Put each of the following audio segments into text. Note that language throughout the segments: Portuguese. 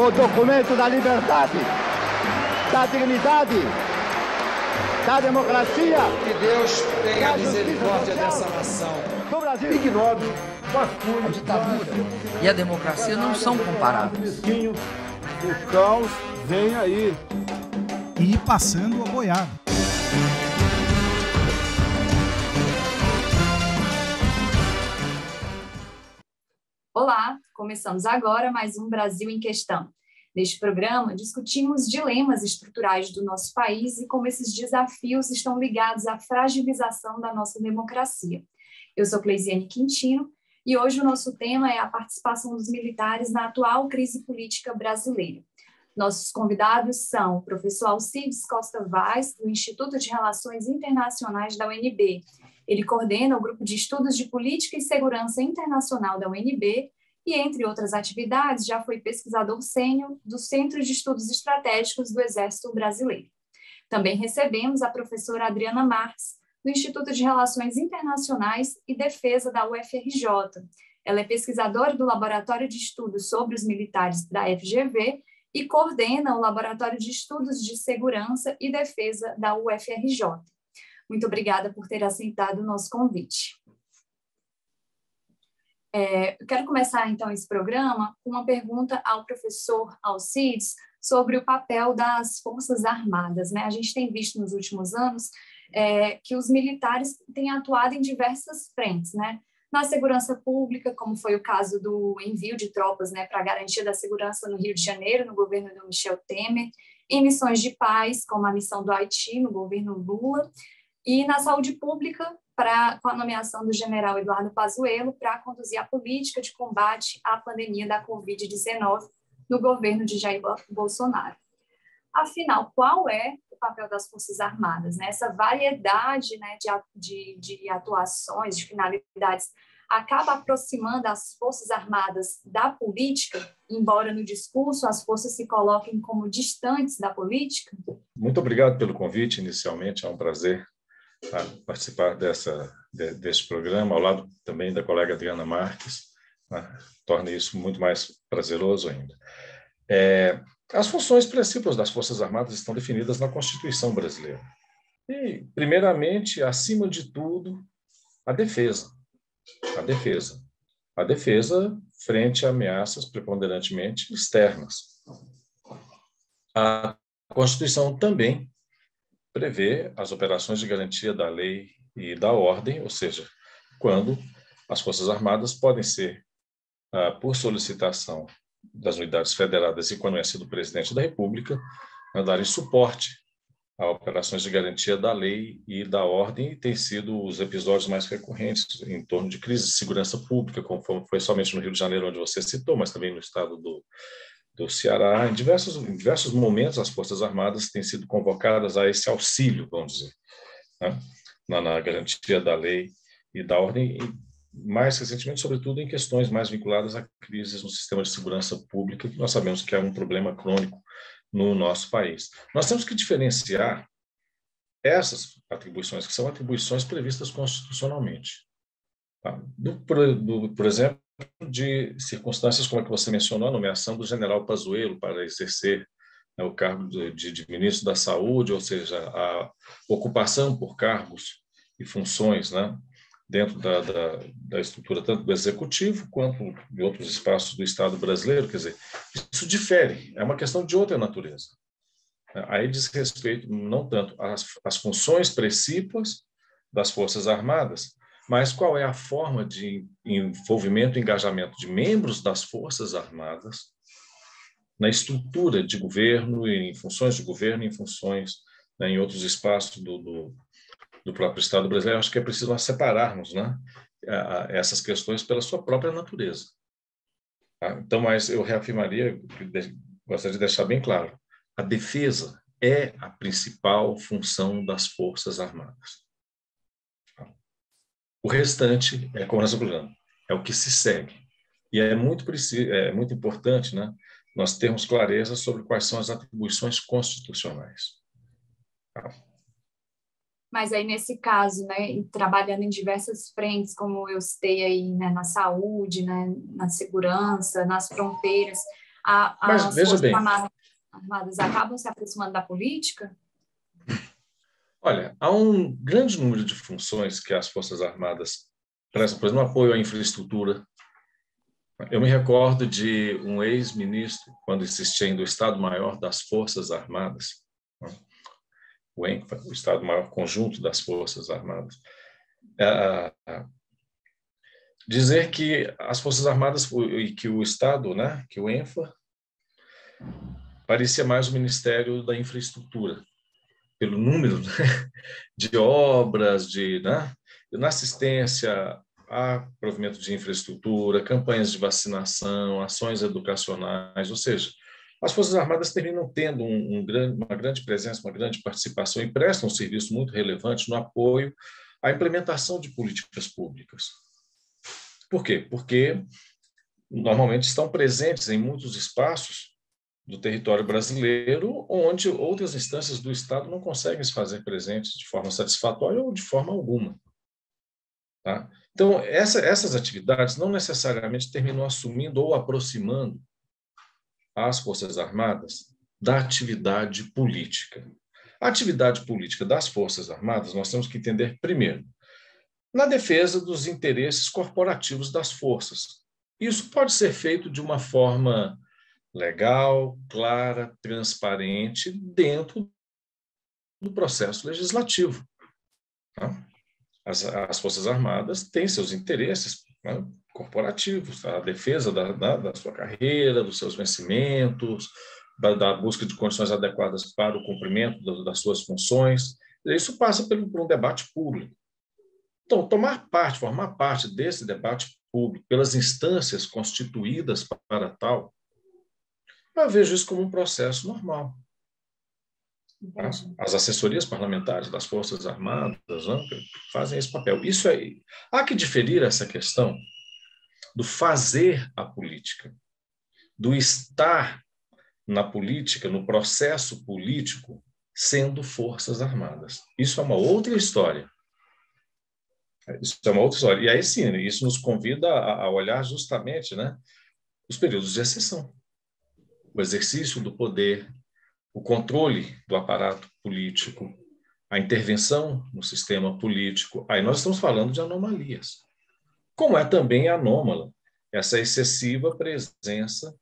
o documento da liberdade, da dignidade, da democracia. Que Deus tenha misericórdia dessa nação. Do Brasil. Ignoro, a ditadura e a democracia não são comparáveis. O caos vem aí. E passando a boiada. Olá, começamos agora mais um Brasil em Questão. Neste programa, discutimos dilemas estruturais do nosso país e como esses desafios estão ligados à fragilização da nossa democracia. Eu sou Cleisiane Quintino e hoje o nosso tema é a participação dos militares na atual crise política brasileira. Nossos convidados são o professor Alcides Costa Vaz, do Instituto de Relações Internacionais da UNB, ele coordena o grupo de estudos de política e segurança internacional da UNB e, entre outras atividades, já foi pesquisador sênior do Centro de Estudos Estratégicos do Exército Brasileiro. Também recebemos a professora Adriana Marques, do Instituto de Relações Internacionais e Defesa da UFRJ. Ela é pesquisadora do Laboratório de Estudos sobre os Militares da FGV e coordena o Laboratório de Estudos de Segurança e Defesa da UFRJ. Muito obrigada por ter aceitado o nosso convite. É, eu quero começar, então, esse programa com uma pergunta ao professor Alcides sobre o papel das Forças Armadas. Né? A gente tem visto nos últimos anos é, que os militares têm atuado em diversas frentes, né? na segurança pública, como foi o caso do envio de tropas né, para garantia da segurança no Rio de Janeiro, no governo do Michel Temer, em missões de paz, como a missão do Haiti, no governo Lula, e na saúde pública, pra, com a nomeação do general Eduardo Pazuello para conduzir a política de combate à pandemia da Covid-19 no governo de Jair Bolsonaro. Afinal, qual é o papel das Forças Armadas? Né? Essa variedade né, de, de, de atuações, de finalidades, acaba aproximando as Forças Armadas da política, embora no discurso as forças se coloquem como distantes da política? Muito obrigado pelo convite, inicialmente, é um prazer participar dessa, de, desse programa, ao lado também da colega Adriana Marques, né? torna isso muito mais prazeroso ainda. É, as funções principais das Forças Armadas estão definidas na Constituição brasileira. E, primeiramente, acima de tudo, a defesa. A defesa. A defesa frente a ameaças preponderantemente externas. A Constituição também prevê as operações de garantia da lei e da ordem, ou seja, quando as Forças Armadas podem ser, ah, por solicitação das unidades federadas e com anuência do presidente da República, darem suporte a operações de garantia da lei e da ordem, e tem sido os episódios mais recorrentes em torno de crise de segurança pública, como foi somente no Rio de Janeiro, onde você citou, mas também no estado do, do Ceará, em diversos, em diversos momentos, as Forças Armadas têm sido convocadas a esse auxílio, vamos dizer, né? na, na, garantia da lei e da ordem, e mais recentemente, sobretudo, em questões mais vinculadas a crises no sistema de segurança pública, que nós sabemos que é um problema crônico no nosso país. Nós temos que diferenciar essas atribuições, que são atribuições previstas constitucionalmente. Tá? Do, do, por exemplo, de circunstâncias como a que você mencionou, a nomeação do general Pazuello para exercer né, o cargo de, de, ministro da Saúde, ou seja, a ocupação por cargos e funções né, dentro da, da, da, estrutura tanto do executivo quanto de outros espaços do Estado brasileiro. Quer dizer, isso difere, é uma questão de outra natureza. Aí diz respeito não tanto às, às funções precípuas das Forças Armadas, mas qual é a forma de envolvimento e engajamento de membros das Forças Armadas na estrutura de governo, em funções de governo, em funções né, em outros espaços do, do, do, próprio Estado brasileiro. Acho que é preciso nós separarmos né, essas questões pela sua própria natureza. Tá? Então, mas eu reafirmaria, gostaria de deixar bem claro, a defesa é a principal função das Forças Armadas. O restante é como nós falamos, é o que se segue. E é muito, é muito importante né, nós termos clareza sobre quais são as atribuições constitucionais. Tá? Mas aí, nesse caso, né, trabalhando em diversas frentes, como eu citei aí, né, na saúde, né, na segurança, nas fronteiras, A, Mas, as veja bem. Armadas acabam se aproximando da política? Olha, há um grande número de funções que as Forças Armadas prestam, por exemplo, apoio à infraestrutura. Eu me recordo de um ex-ministro, quando existia ainda o Estado-Maior das Forças Armadas, né? o ENCFA, o Estado-Maior Conjunto das Forças Armadas, é, dizer que as Forças Armadas e que o Estado, né, que o ENFA, parecia mais o Ministério da Infraestrutura pelo número né, de obras, de, né, na assistência a provimento de infraestrutura, campanhas de vacinação, ações educacionais, ou seja, as Forças Armadas terminam tendo um, um grande, uma grande presença, uma grande participação e prestam um serviço muito relevante no apoio à implementação de políticas públicas. Por quê? Porque normalmente estão presentes em muitos espaços do território brasileiro, onde outras instâncias do Estado não conseguem se fazer presentes de forma satisfatória ou de forma alguma. Tá? Então, essa, essas atividades não necessariamente terminam assumindo ou aproximando as Forças Armadas da atividade política. A atividade política das Forças Armadas, nós temos que entender, primeiro, na defesa dos interesses corporativos das forças. Isso pode ser feito de uma forma legal, clara, transparente dentro do processo legislativo. Tá? As, as, Forças Armadas têm seus interesses né, corporativos, a defesa da, da, da, sua carreira, dos seus vencimentos, da, da, busca de condições adequadas para o cumprimento das, das suas funções. Isso passa por, por um debate público. Então, tomar parte, formar parte desse debate público pelas instâncias constituídas para tal, eu vejo isso como um processo normal. Tá? As assessorias parlamentares das Forças Armadas né, fazem esse papel. Isso é. Há que diferir essa questão do fazer a política, do estar na política, no processo político, sendo Forças Armadas. Isso é uma outra história. Isso é uma outra história. E aí sim, isso nos convida a olhar justamente né, os períodos de exceção o exercício do poder, o controle do aparato político, a intervenção no sistema político. Aí nós estamos falando de anomalias. Como é também anômala essa excessiva presença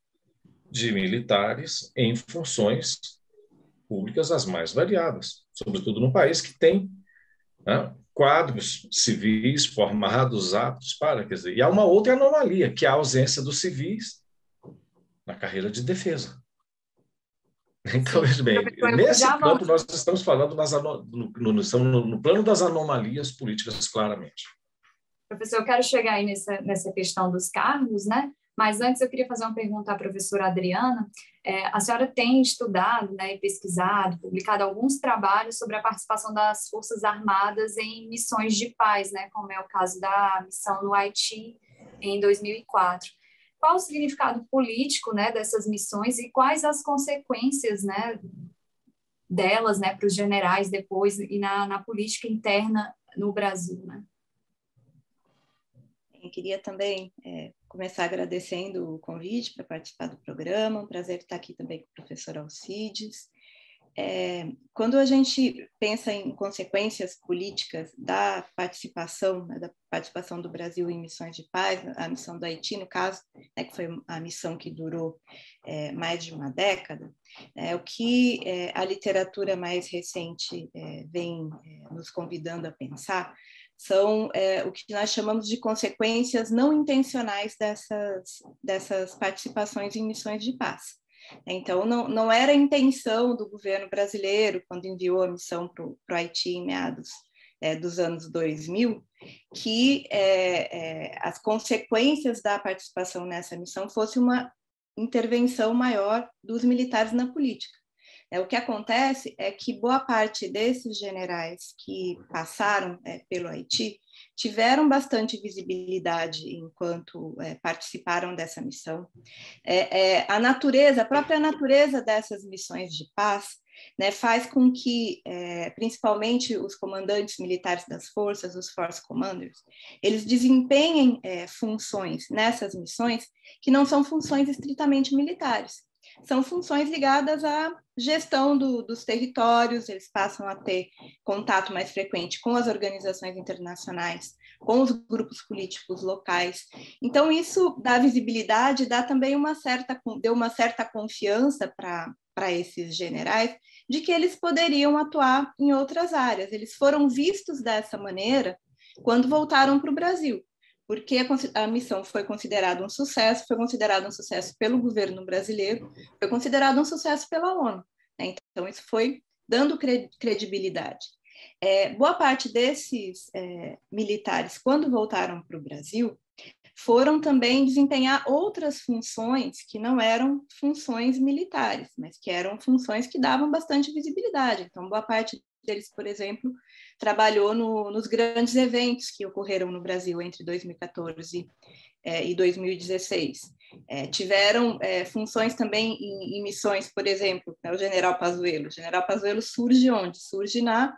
de militares em funções públicas as mais variadas, sobretudo num país que tem né, quadros civis formados, aptos para. Quer dizer, e há uma outra anomalia, que é a ausência dos civis na carreira de defesa. Então, veja bem, nesse campo nós estamos falando nas, no, no, no, no, plano das anomalias políticas, claramente. Professor, eu quero chegar aí nessa, nessa questão dos cargos, né? Mas antes eu queria fazer uma pergunta à professora Adriana. É, a senhora tem estudado, né, pesquisado, publicado alguns trabalhos sobre a participação das Forças Armadas em missões de paz, né, como é o caso da missão no Haiti em 2004 qual o significado político né, dessas missões e quais as consequências né, delas né, para os generais depois e na, na política interna no Brasil. Né? Eu queria também é, começar agradecendo o convite para participar do programa, um prazer estar aqui também com o professor Alcides. É, quando a gente pensa em consequências políticas da participação, né, da participação do Brasil em missões de paz, a missão do Haiti, no caso, né, que foi a missão que durou é, mais de uma década, é, o que é, a literatura mais recente é, vem é, nos convidando a pensar são o que nós chamamos de consequências não intencionais dessas, dessas participações em missões de paz. Então, não, não era a intenção do governo brasileiro, quando enviou a missão para o Haiti em meados é, dos anos 2000, que é, é, as consequências da participação nessa missão fosse uma intervenção maior dos militares na política. É, o que acontece é que boa parte desses generais que passaram é, pelo Haiti tiveram bastante visibilidade enquanto é, participaram dessa missão. É, é, a natureza, a própria natureza dessas missões de paz, né, faz com que, é, principalmente os comandantes militares das forças, os force commanders, eles desempenhem é, funções nessas missões que não são funções estritamente militares são funções ligadas à gestão do, dos territórios, eles passam a ter contato mais frequente com as organizações internacionais, com os grupos políticos locais. Então, isso dá visibilidade, dá também uma certa, deu uma certa confiança para esses generais de que eles poderiam atuar em outras áreas. Eles foram vistos dessa maneira quando voltaram para o Brasil porque a, a missão foi considerada um sucesso, foi considerada um sucesso pelo governo brasileiro, foi considerado um sucesso pela ONU. Né? Então, isso foi dando credibilidade. É, boa parte desses é, militares, quando voltaram para o Brasil, foram também desempenhar outras funções que não eram funções militares, mas que eram funções que davam bastante visibilidade. Então, boa parte deles, por exemplo, trabalhou no, nos grandes eventos que ocorreram no Brasil entre 2014 é, e 2016. É, tiveram é, funções também em, em, missões, por exemplo, né, o General Pazuello. O General Pazuello surge onde? Surge na,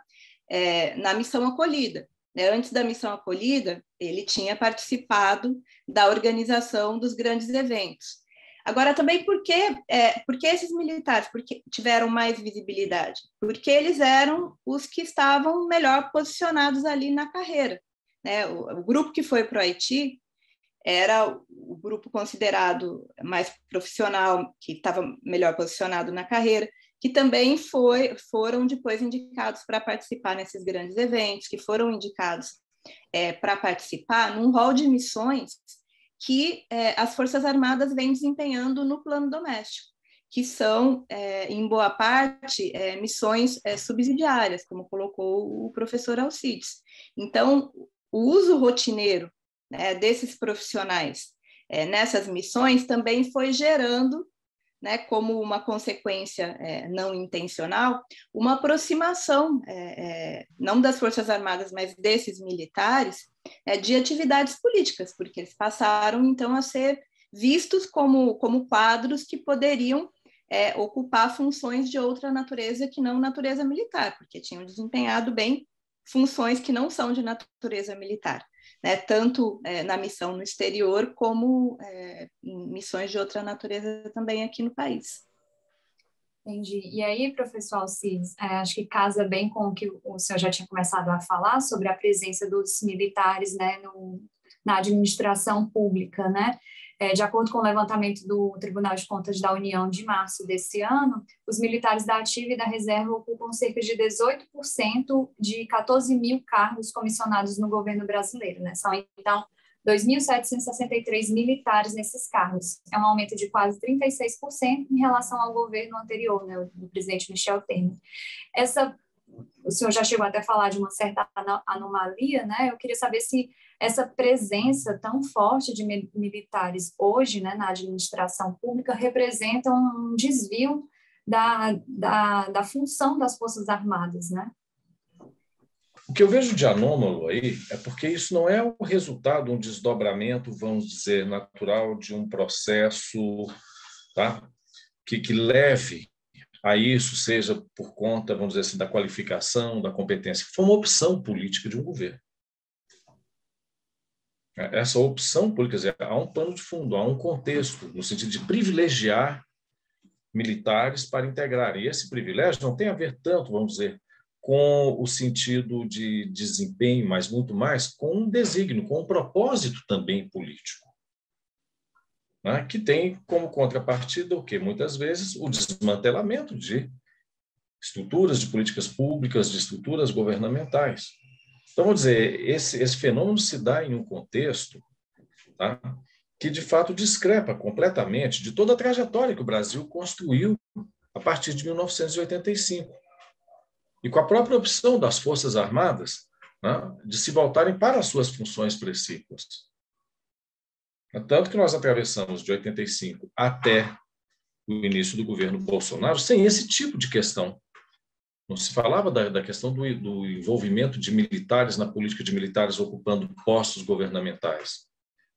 é, na missão acolhida. Né? Antes da missão acolhida, ele tinha participado da organização dos grandes eventos. Agora, também porque, é, porque esses militares porque tiveram mais visibilidade? Porque eles eram os que estavam melhor posicionados ali na carreira. Né? O, o grupo que foi para o Haiti era o grupo considerado mais profissional, que estava melhor posicionado na carreira, que também foi, foram depois indicados para participar nesses grandes eventos, que foram indicados é, para participar num rol de missões que é, as Forças Armadas vêm desempenhando no plano doméstico, que são, é, em boa parte, é, missões subsidiárias, como colocou o professor Alcides. Então, o uso rotineiro né, desses profissionais nessas missões também foi gerando né, como uma consequência é, não intencional, uma aproximação, é, é, não das Forças Armadas, mas desses militares, é, de atividades políticas, porque eles passaram, então, a ser vistos como, como quadros que poderiam é, ocupar funções de outra natureza que não natureza militar, porque tinham desempenhado bem funções que não são de natureza militar né, tanto é, na missão no exterior como é, em missões de outra natureza também aqui no país. Entendi. E aí, professor Alcides, é, acho que casa bem com o que o senhor já tinha começado a falar sobre a presença dos militares né, no, na administração pública, né? É, de acordo com o levantamento do Tribunal de Contas da União de março desse ano, os militares da ativa e da reserva ocupam cerca de 18% de 14 mil cargos comissionados no governo brasileiro. Né? São, então, 2.763 militares nesses cargos. É um aumento de quase 36% em relação ao governo anterior, né, do presidente Michel Temer. Essa, o senhor já chegou até a falar de uma certa anomalia, né? Eu queria saber se essa presença tão forte de militares hoje né, na administração pública representa um desvio da, da, da função das Forças Armadas, né? O que eu vejo de anômalo aí é porque isso não é o resultado, um desdobramento, vamos dizer, natural de um processo tá? que, que leve a isso, seja por conta, vamos dizer assim, da qualificação, da competência. Foi uma opção política de um governo. Essa opção política, dizer, há um pano de fundo, há um contexto, no sentido de privilegiar militares para integrar. E esse privilégio não tem a ver tanto, vamos dizer, com o sentido de desempenho, mas muito mais com um desígnio, com um propósito também político. Né? Que tem como contrapartida o que? Muitas vezes o desmantelamento de estruturas de políticas públicas, de estruturas governamentais. Então, vamos dizer, esse, esse fenômeno se dá em um contexto tá, que, de fato, discrepa completamente de toda a trajetória que o Brasil construiu a partir de 1985. E com a própria opção das Forças Armadas né, de se voltarem para as suas funções precípuas. Tanto que nós atravessamos de 85 até o início do governo Bolsonaro sem esse tipo de questão. Não se falava da, da questão do, do, envolvimento de militares na política de militares ocupando postos governamentais.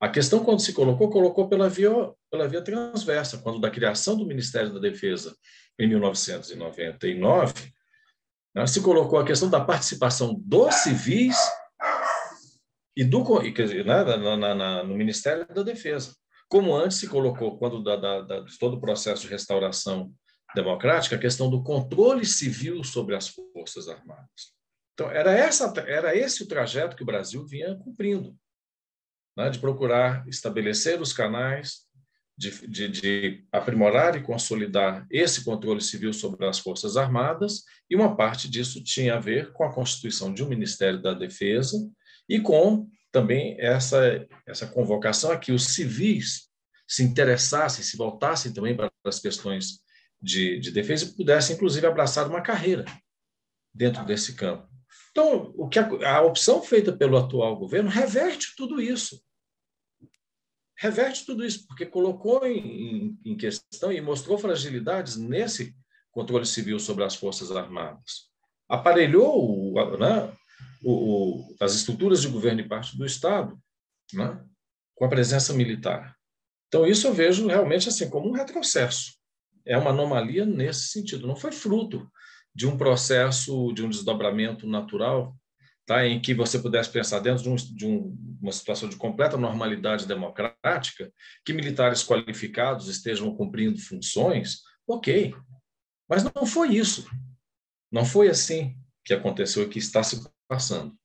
A questão, quando se colocou, colocou pela via, pela via transversa, quando da criação do Ministério da Defesa em 1999, né, se colocou a questão da participação dos civis e do dizer, né, na, na, na, no Ministério da Defesa, como antes se colocou quando da, da, da, de todo o processo de restauração democrática a questão do controle civil sobre as forças armadas. Então era essa era esse o trajeto que o Brasil vinha cumprindo, né, de procurar estabelecer os canais de, de, de, aprimorar e consolidar esse controle civil sobre as Forças Armadas, e uma parte disso tinha a ver com a constituição de um Ministério da Defesa e com também essa, essa convocação a que os civis se interessassem, se voltassem também para as questões de, de defesa e pudessem, inclusive, abraçar uma carreira dentro desse campo. Então, o que a, a opção feita pelo atual governo reverte tudo isso reverte tudo isso, porque colocou em, em, questão e mostrou fragilidades nesse controle civil sobre as Forças Armadas. Aparelhou o, né, o, o, as estruturas de governo e parte do Estado né, com a presença militar. Então, isso eu vejo realmente assim como um retrocesso. É uma anomalia nesse sentido. Não foi fruto de um processo, de um desdobramento natural tá? em que você pudesse pensar dentro de, um, de um, uma situação de completa normalidade democrática, que militares qualificados estejam cumprindo funções, ok. Mas não foi isso. Não foi assim que aconteceu e que está se passando.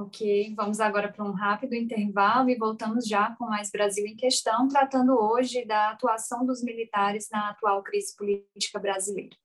Ok, vamos agora para um rápido intervalo e voltamos já com mais Brasil em Questão, tratando hoje da atuação dos militares na atual crise política brasileira.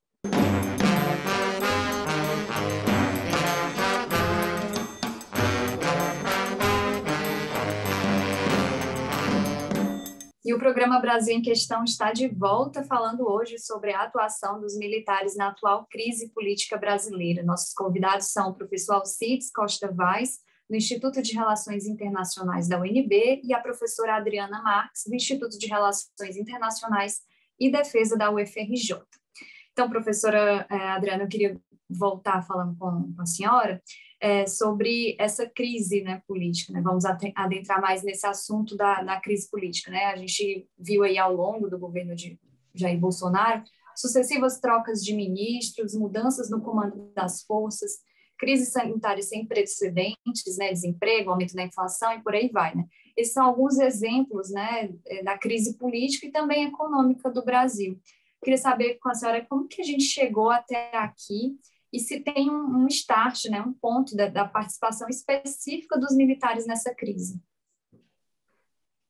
E o programa Brasil em Questão está de volta falando hoje sobre a atuação dos militares na atual crise política brasileira. Nossos convidados são o professor Alcides Costa Vaz, do Instituto de Relações Internacionais da UNB, e a professora Adriana Marques, do Instituto de Relações Internacionais e Defesa da UFRJ. Então, professora eh, Adriana, eu queria voltar falando com a senhora é, sobre essa crise né, política. Né? Vamos adentrar mais nesse assunto da, da crise política. Né? A gente viu aí ao longo do governo de Jair Bolsonaro sucessivas trocas de ministros, mudanças no comando das forças, crise sanitária sem precedentes, né, desemprego, aumento da inflação e por aí vai, né? Esses são alguns exemplos, né, é, da crise política e também econômica do Brasil. Queria saber com a senhora como que a gente chegou até aqui e se tem um, um start, né, um ponto da, da participação específica dos militares nessa crise.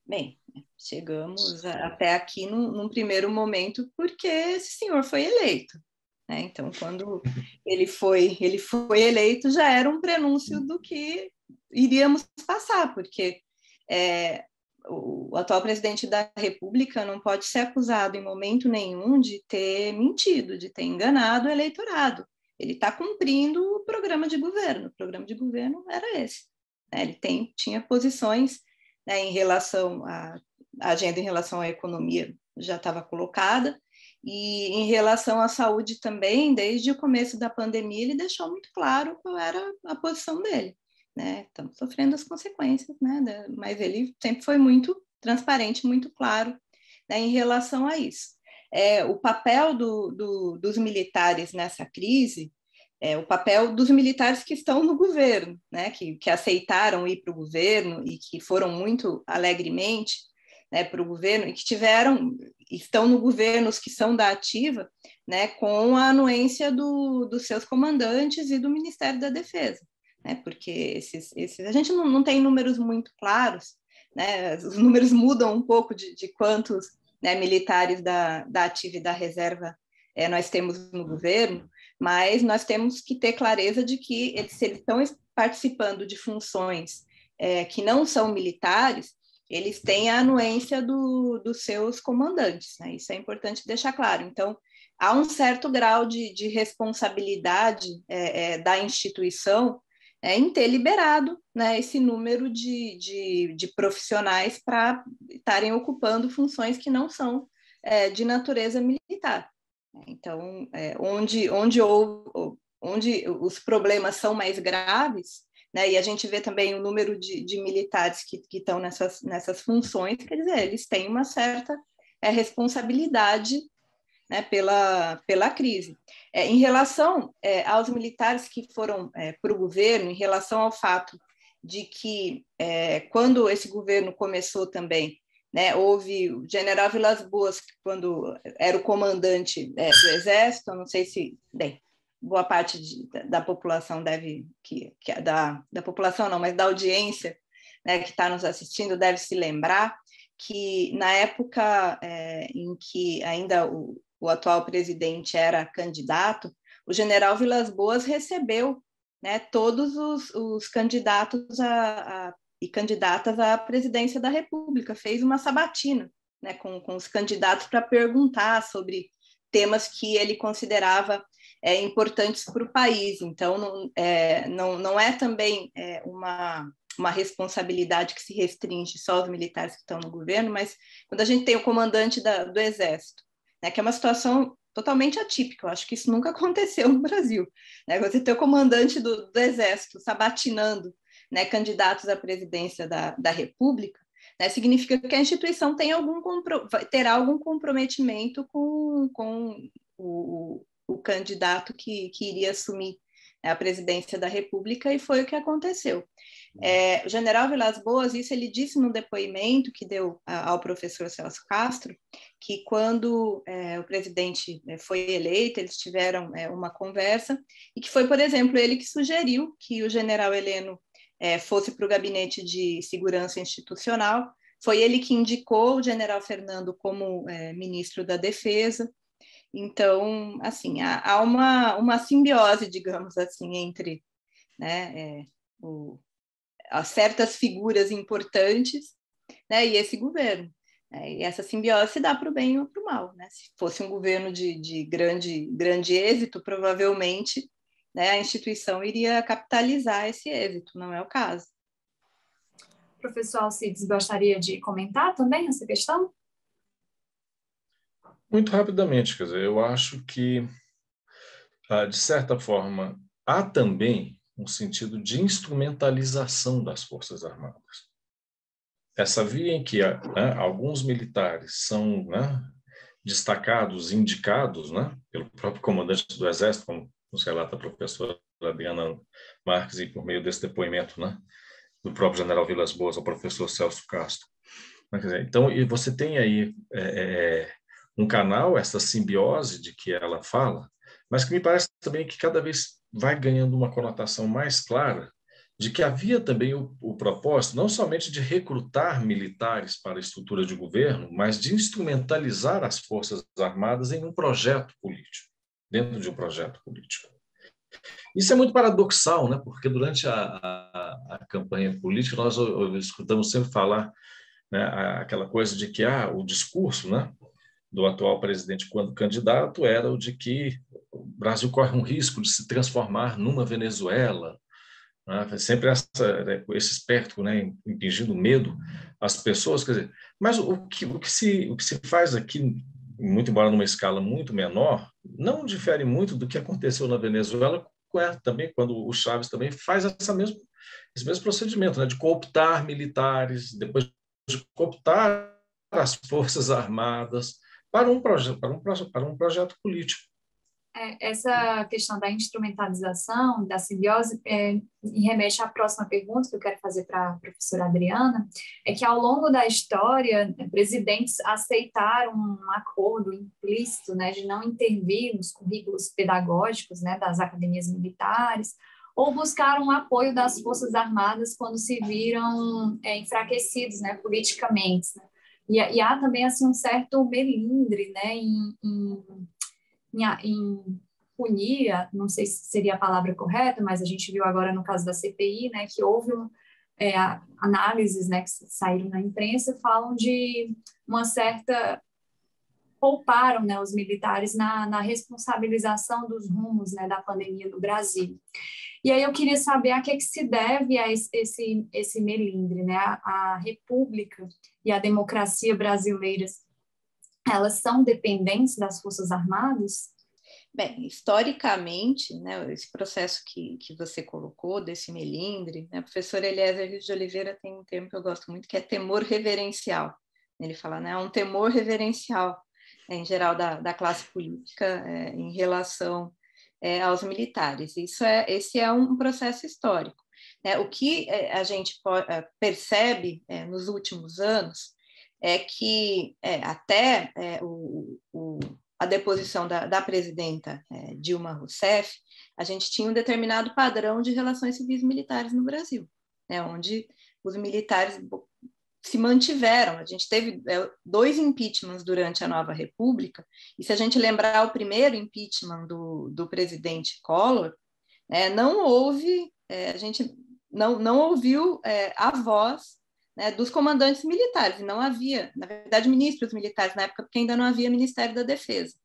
Bem, chegamos até aqui num, num, primeiro momento porque esse senhor foi eleito. Né? Então, quando ele foi, ele foi eleito, já era um prenúncio do que iríamos passar, porque é, o, atual presidente da República não pode ser acusado em momento nenhum de ter mentido, de ter enganado o eleitorado ele está cumprindo o programa de governo. O programa de governo era esse. Né? Ele tem, tinha posições né, em relação à agenda em relação à economia já estava colocada e em relação à saúde também, desde o começo da pandemia, ele deixou muito claro qual era a posição dele. Né? Estamos sofrendo as consequências, né? mas ele sempre foi muito transparente, muito claro né, em relação a isso é, o papel do, do, dos militares nessa crise, é, o papel dos militares que estão no governo, né, que, que aceitaram ir para o governo e que foram muito alegremente né, para o governo e que tiveram, estão no governo os que são da ativa, né, com a anuência do, dos seus comandantes e do Ministério da Defesa, né, porque esses, esses, a gente não, não tem números muito claros, né, os números mudam um pouco de, de quantos né, militares da, da ativa e da reserva é, nós temos no governo, mas nós temos que ter clareza de que eles, se eles estão participando de funções é, que não são militares, eles têm a anuência do, dos seus comandantes, né? isso é importante deixar claro. Então, há um certo grau de, de responsabilidade é, é, da instituição é, em ter liberado né, esse número de, de, de profissionais para estarem ocupando funções que não são é, de natureza militar. Então, é, onde, onde, ou, onde os problemas são mais graves, né, e a gente vê também o número de, de militares que, que estão nessas, nessas funções, quer dizer, eles têm uma certa é, responsabilidade né, pela, pela crise. É, em relação é, aos militares que foram é, para o governo, em relação ao fato de que, é, quando esse governo começou também, né, houve o general Vilas Boas, quando era o comandante é, do Exército, não sei se, bem, boa parte de, da, da, população deve, que, que, da, da população não, mas da audiência né, que está nos assistindo deve se lembrar que na época é, em que ainda o, o atual presidente era candidato, o general Vilas Boas recebeu né, todos os, os candidatos a, a, e candidatas à presidência da República, fez uma sabatina né, com, com os candidatos para perguntar sobre temas que ele considerava é, importantes para o país. Então, não é, não, não é também é, uma, uma responsabilidade que se restringe só aos militares que estão no governo, mas quando a gente tem o comandante da, do Exército, né, que é uma situação totalmente atípica. Eu acho que isso nunca aconteceu no Brasil. Né? Você ter o comandante do, do Exército sabatinando né, candidatos à presidência da, da República, né, significa que a instituição tem algum terá algum comprometimento com, com o, o candidato que, que iria assumir a presidência da República, e foi o que aconteceu. É, o general Vilas Boas, isso ele disse no depoimento que deu ao professor Celso Castro, que quando é, o presidente é, foi eleito, eles tiveram é, uma conversa, e que foi, por exemplo, ele que sugeriu que o general Heleno é, fosse para o gabinete de segurança institucional, foi ele que indicou o general Fernando como é, ministro da Defesa, então, assim, há, há uma, uma simbiose, digamos assim, entre né, é, o, certas figuras importantes né, e esse governo. É, e essa simbiose se dá para o bem ou para o mal. Né? Se fosse um governo de, de grande, grande êxito, provavelmente né, a instituição iria capitalizar esse êxito, não é o caso. Professor Alcides, gostaria de comentar também essa questão? Muito rapidamente, quer dizer, eu acho que, ah, de certa forma, há também um sentido de instrumentalização das Forças Armadas. Essa via em que né, alguns militares são né, destacados, indicados né, pelo próprio comandante do Exército, como nos relata a professora Adriana Marques, e por meio desse depoimento né, do próprio general Vilas Boas ao professor Celso Castro. Então, e você tem aí é, é, um canal, essa simbiose de que ela fala, mas que me parece também que cada vez vai ganhando uma conotação mais clara de que havia também o, o, propósito não somente de recrutar militares para a estrutura de governo, mas de instrumentalizar as forças armadas em um projeto político, dentro de um projeto político. Isso é muito paradoxal, né? porque durante a, a, a campanha política nós escutamos sempre falar né, aquela coisa de que ah, o discurso, né, do atual presidente quando candidato era o de que o Brasil corre um risco de se transformar numa Venezuela. Né? Sempre essa, né, esse esperto né, impingindo medo às pessoas. Quer dizer, mas o que, o, que se, o que se faz aqui, muito embora numa escala muito menor, não difere muito do que aconteceu na Venezuela também quando o Chaves também faz essa mesmo, esse mesmo procedimento né, de cooptar militares, depois de cooptar as forças armadas, para um, projeto, para um, para um projeto político. É, essa questão da instrumentalização, da simbiose, é, me remete à próxima pergunta que eu quero fazer para a professora Adriana, é que ao longo da história, né, presidentes aceitaram um acordo implícito né, de não intervir nos currículos pedagógicos né, das academias militares, ou buscaram o apoio das Forças Armadas quando se viram é, enfraquecidos né, politicamente. Né? E, e há também assim um certo melindre né, em, em, em, punir, não sei se seria a palavra correta, mas a gente viu agora no caso da CPI, né, que houve um, é, análises né, que saíram na imprensa falam de uma certa pouparam né, os militares na, na responsabilização dos rumos né, da pandemia no Brasil. E aí eu queria saber a que, é que se deve a esse, esse, esse melindre, né? A República e a democracia brasileiras, elas são dependentes das Forças Armadas? Bem, historicamente, né, esse processo que, que você colocou desse melindre, né, o professor Eliezer de Oliveira tem um termo que eu gosto muito, que é temor reverencial. Ele fala, né, um temor reverencial, né, em geral, da, da classe política é, em relação é, aos militares. Isso é, esse é um processo histórico. Né? O que é, a gente é, percebe é, nos últimos anos é que é, até o, o a deposição da, da presidenta é, Dilma Rousseff, a gente tinha um determinado padrão de relações civis militares no Brasil, né, onde os militares se mantiveram. A gente teve é, dois impeachments durante a nova República, e se a gente lembrar o primeiro impeachment do, do presidente Collor, é, não houve, é, a gente não, não ouviu é, a voz né, dos comandantes militares, e não havia, na verdade, ministros militares na época, porque ainda não havia Ministério da Defesa.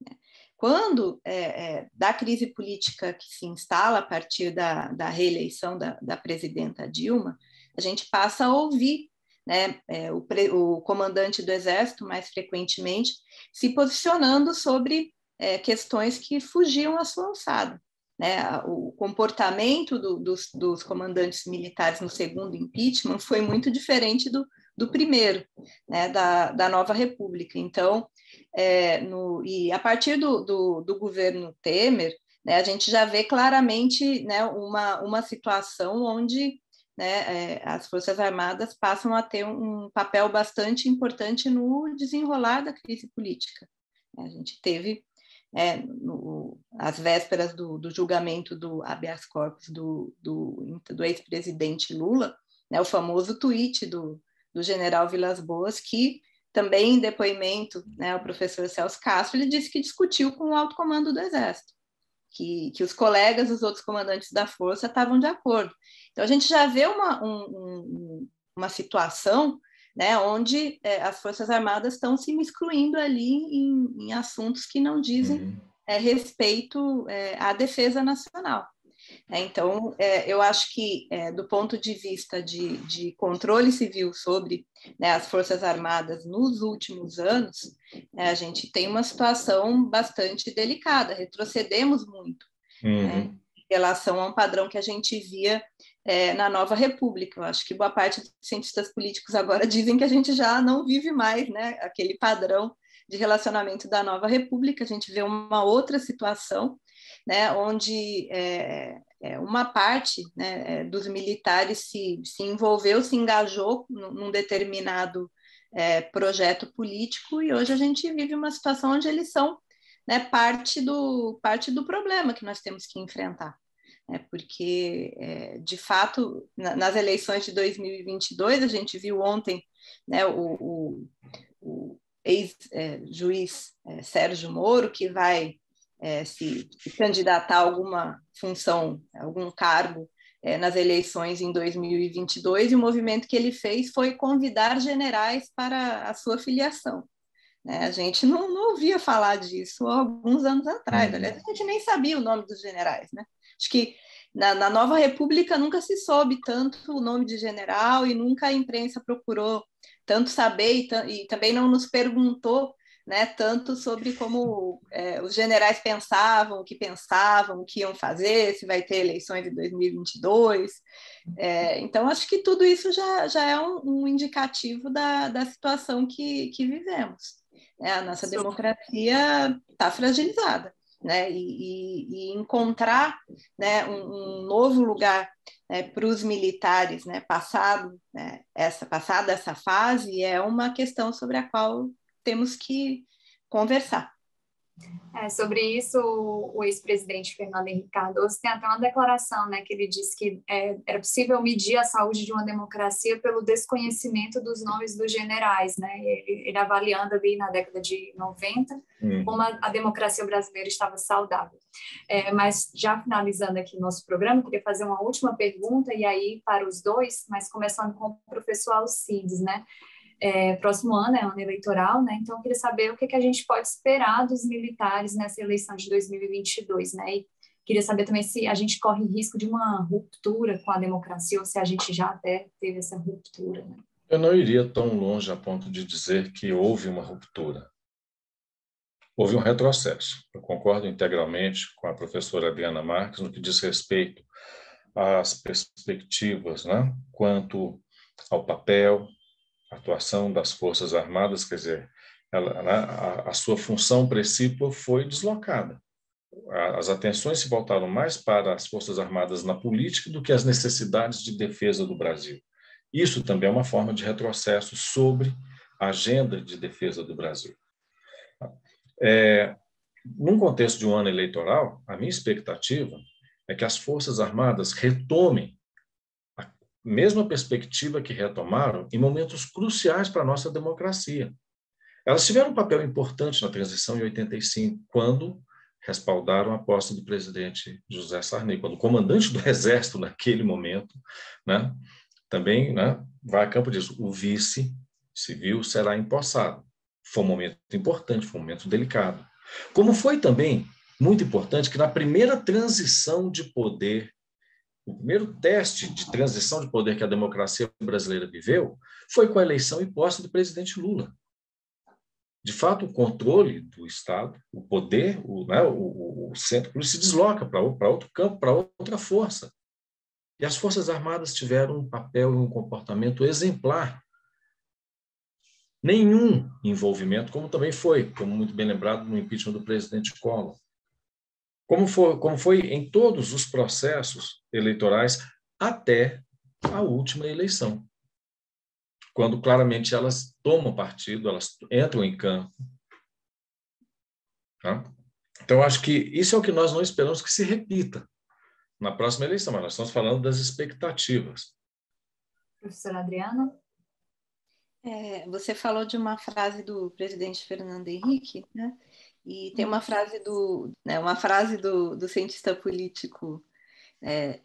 Né. Quando é, é, da crise política que se instala a partir da, da reeleição da, da presidenta Dilma, a gente passa a ouvir né, é, o, pre, o, comandante do Exército, mais frequentemente, se posicionando sobre é, questões que fugiam à sua alçada né, o comportamento do, dos, dos, comandantes militares no segundo impeachment foi muito diferente do, do primeiro, né, da, da nova república. Então, é, no, e a partir do, do, do governo Temer, né, a gente já vê claramente né, uma, uma situação onde né, é, as Forças Armadas passam a ter um papel bastante importante no desenrolar da crise política. A gente teve é, no, às vésperas do, do, julgamento do habeas corpus do, do, do ex-presidente Lula, né, o famoso tweet do, do general Vilas Boas, que também em depoimento, né, o professor Celso Castro, ele disse que discutiu com o alto comando do Exército, que, que os colegas, os outros comandantes da força estavam de acordo. Então, a gente já vê uma, um, um, uma situação né, onde é, as Forças Armadas estão se excluindo ali em, em assuntos que não dizem uhum. é, respeito é, à defesa nacional. É, então, é, eu acho que, é, do ponto de vista de, de controle civil sobre né, as Forças Armadas nos últimos anos, a gente tem uma situação bastante delicada, retrocedemos muito. Uhum. Né, em relação a um padrão que a gente via é, na nova república. Eu acho que boa parte dos cientistas políticos agora dizem que a gente já não vive mais né, aquele padrão de relacionamento da nova república, a gente vê uma outra situação, né, onde é, é, uma parte né, é, dos militares se, se envolveu, se engajou num determinado é, projeto político, e hoje a gente vive uma situação onde eles são né, parte, do, parte do problema que nós temos que enfrentar né, porque, é, de fato, na, nas eleições de 2022, a gente viu ontem né, o, o, o ex-juiz é, é, Sérgio Moro, que vai se, se, candidatar a alguma função, algum cargo nas eleições em 2022, e o movimento que ele fez foi convidar generais para a sua filiação. Né? A gente não, não, ouvia falar disso há alguns anos atrás, uhum. aliás, a gente nem sabia o nome dos generais, né? Acho que na, na, Nova República nunca se soube tanto o nome de general e nunca a imprensa procurou tanto saber e, e também não nos perguntou né, tanto sobre como é, os generais pensavam, o que pensavam, o que iam fazer, se vai ter eleições em 2022. É, então, acho que tudo isso já, já é um, um indicativo da, da situação que, que vivemos. É, a nossa democracia está fragilizada né, e, e, encontrar né, um, um novo lugar né, para os militares, né, passado né, essa passada essa fase, é uma questão sobre a qual temos que conversar. É, sobre isso, o, ex-presidente Fernando Henrique Cardoso tem até uma declaração, né, que ele disse que é, era possível medir a saúde de uma democracia pelo desconhecimento dos nomes dos generais, né, ele, ele avaliando ali na década de 90 hum. como a, a, democracia brasileira estava saudável. É, mas já finalizando aqui o nosso programa, queria fazer uma última pergunta, e aí para os dois, mas começando com o professor Alcides, né, É, próximo ano é ano eleitoral, né? Então, eu queria saber o que, que a gente pode esperar dos militares nessa eleição de 2022, né? E queria saber também se a gente corre risco de uma ruptura com a democracia ou se a gente já até teve essa ruptura, né? Eu não iria tão longe a ponto de dizer que houve uma ruptura. Houve um retrocesso. Eu concordo integralmente com a professora Adriana Marques no que diz respeito às perspectivas, né? quanto ao papel, atuação das Forças Armadas, quer dizer, ela, né? a, a sua função principal foi deslocada. As atenções se voltaram mais para as Forças Armadas na política do que as necessidades de defesa do Brasil. Isso também é uma forma de retrocesso sobre a agenda de defesa do Brasil. É, num contexto de um ano eleitoral, a minha expectativa é que as Forças Armadas retomem mesma perspectiva que retomaram em momentos cruciais para a nossa democracia. Elas tiveram um papel importante na transição em 85, quando respaldaram a posse do presidente José Sarney, quando o comandante do Exército, naquele momento, né, também né, vai a campo disso. O vice civil será empossado. Foi um momento importante, foi um momento delicado. Como foi também muito importante que na primeira transição de poder, o primeiro teste de transição de poder que a democracia brasileira viveu, foi com a eleição e posse do presidente Lula. De fato, o controle do Estado, o poder, o, né, o, o centro se desloca para outro campo, para outra força. E as Forças Armadas tiveram um papel e um comportamento exemplar. Nenhum envolvimento, como também foi, como muito bem lembrado, no impeachment do presidente Collor. Como foi, como foi em todos os processos eleitorais até a última eleição, quando claramente elas tomam partido, elas entram em campo. Tá? Então, acho que isso é o que nós não esperamos que se repita na próxima eleição, mas nós estamos falando das expectativas. Professora Adriana? É, você falou de uma frase do presidente Fernando Henrique, né? E tem uma frase do, né, uma frase do, do cientista político é,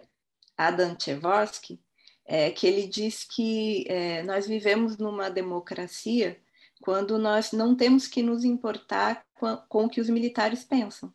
Adam Tversky, é, que ele diz que é, nós vivemos numa democracia quando nós não temos que nos importar com, com o que os militares pensam.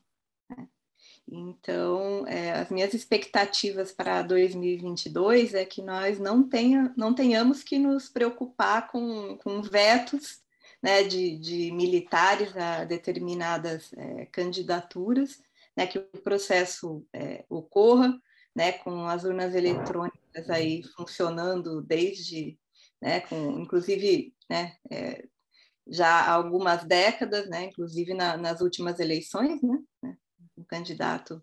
Então, é, as minhas expectativas para 2022 é que nós não, tenha, não tenhamos que nos preocupar com, com vetos né, de, de militares a determinadas é, candidaturas, né, que o processo é, ocorra, né, com as urnas eletrônicas aí funcionando desde, né, com, inclusive, né, é, já há algumas décadas, né, inclusive na, nas últimas eleições, né, né um candidato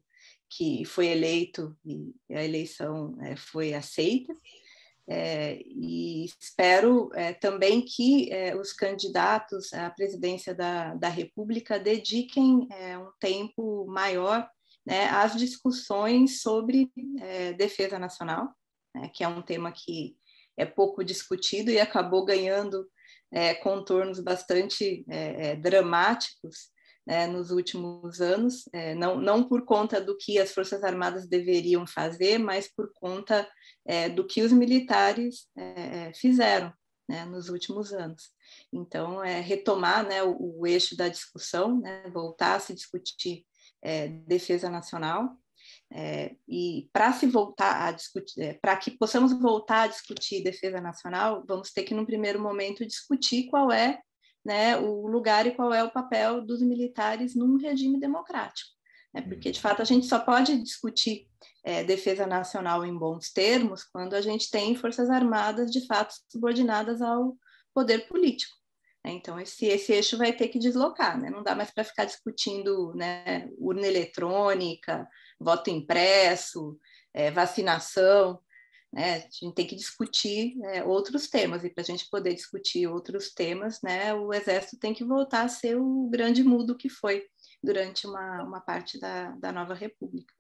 que foi eleito e a eleição é, foi aceita. É, e espero é, também que é, os candidatos à presidência da, da República dediquem é, um tempo maior né, às discussões sobre é, defesa nacional, né, que é um tema que é pouco discutido e acabou ganhando contornos bastante dramáticos né, nos últimos anos, é, não, não por conta do que as Forças Armadas deveriam fazer, mas por conta é, do que os militares é, é fizeram né, nos últimos anos. Então, é retomar né, o, o, eixo da discussão, né, voltar a se discutir é, defesa nacional, é, e para se voltar a discutir, para que possamos voltar a discutir defesa nacional, vamos ter que, num primeiro momento, discutir qual é né, o lugar e qual é o papel dos militares num regime democrático. Né? Porque, de fato, a gente só pode discutir é, defesa nacional em bons termos quando a gente tem forças armadas, de fato, subordinadas ao poder político. Né? Então, esse, esse eixo vai ter que deslocar, né? não dá mais para ficar discutindo né, urna eletrônica, voto impresso, é, vacinação. Né? A gente tem que discutir é, outros temas, e para a gente poder discutir outros temas, né, o Exército tem que voltar a ser o grande mudo que foi durante uma, uma parte da, da nova República.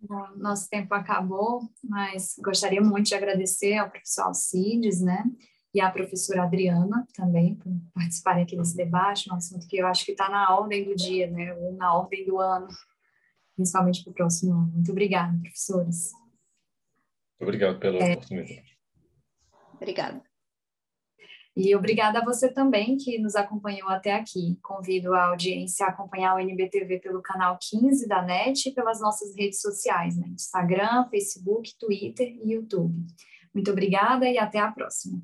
Bom, nosso tempo acabou, mas gostaria muito de agradecer ao professor Alcides, né, e à professora Adriana também por participarem aqui desse debate, um assunto que eu acho que está na ordem do dia, né, ou na ordem do ano, principalmente para o próximo ano. Muito obrigada, professores. Obrigado pela é. oportunidade. Obrigada. E obrigada a você também que nos acompanhou até aqui. Convido a audiência a acompanhar o NBTV pelo canal 15 da NET e pelas nossas redes sociais, né? Instagram, Facebook, Twitter e YouTube. Muito obrigada e até a próxima.